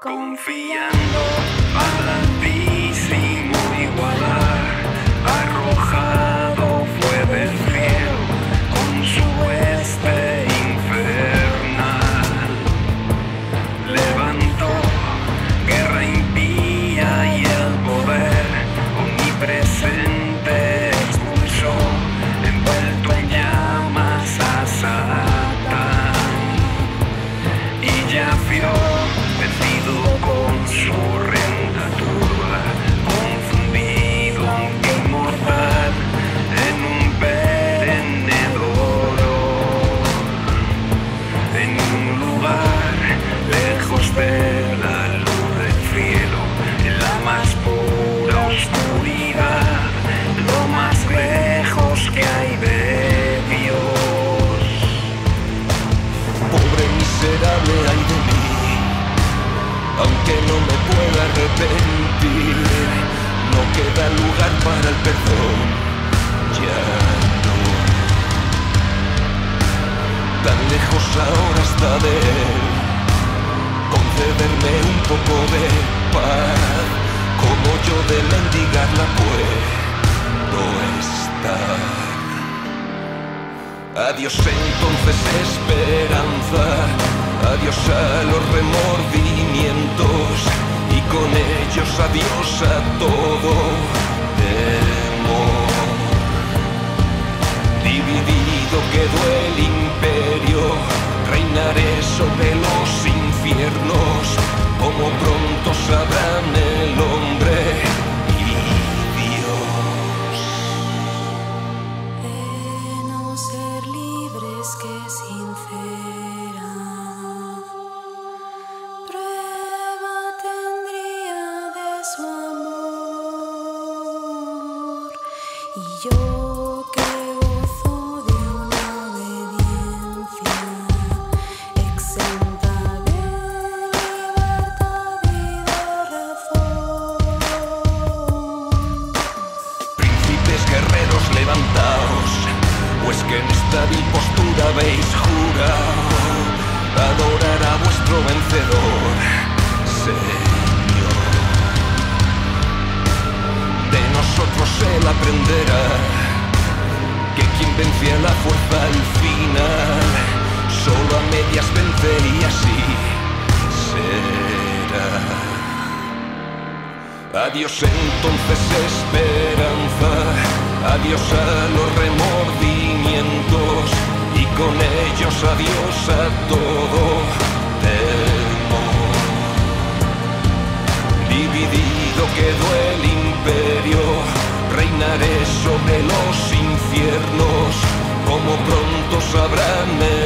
confiando un lugar lejos de la luz del cielo, en la más pura oscuridad, lo más lejos que hay de Dios. Pobre miserable ay de mí, aunque no me pueda arrepentir, no queda lugar para el perdón, está de él, concederme un poco de paz, como yo de mendigarla puedo estar. Adiós entonces esperanza, adiós a los remordimientos. Y con ellos adiós a todo como pronto sabrán el hombre y Dios. De no ser libres que sincera prueba tendría de su amor y yo esta postura habéis jurado adorar a vuestro vencedor, Señor. De nosotros él aprenderá que quien vence a la fuerza al final, solo a medias vence y así será. Adiós entonces esperanza, adiós a los y con ellos adiós a todo temor. Dividido quedó el imperio, reinaré sobre los infiernos, como pronto sabrán.